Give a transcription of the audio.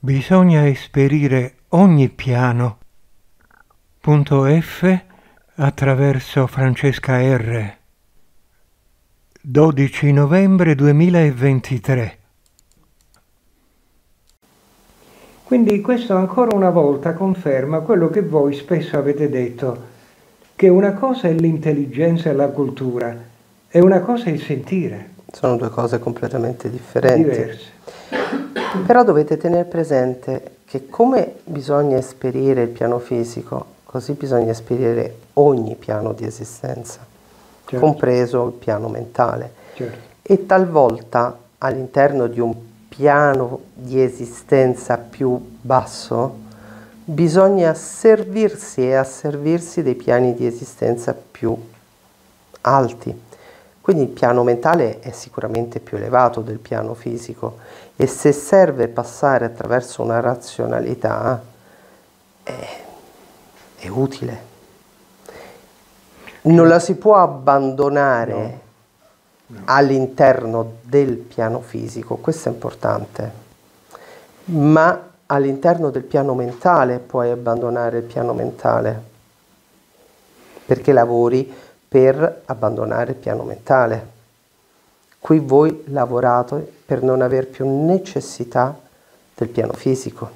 Bisogna esperire ogni piano. Punto F attraverso Francesca R. 12 novembre 2023. Quindi questo ancora una volta conferma quello che voi spesso avete detto, che una cosa è l'intelligenza e la cultura e una cosa è il sentire. Sono due cose completamente differenti. Diverse. Però dovete tenere presente che come bisogna esperire il piano fisico, così bisogna esperire ogni piano di esistenza, Certo. compreso il piano mentale. Certo. E talvolta all'interno di un piano di esistenza più basso bisogna servirsi e asservirsi dei piani di esistenza più alti. Quindi il piano mentale è sicuramente più elevato del piano fisico e se serve passare attraverso una razionalità è, è utile. Non la si può abbandonare all'interno del piano fisico, questo è importante, ma all'interno del piano mentale puoi abbandonare il piano mentale, perché lavori per abbandonare il piano mentale. Qui voi lavorate per non aver più necessità del piano fisico.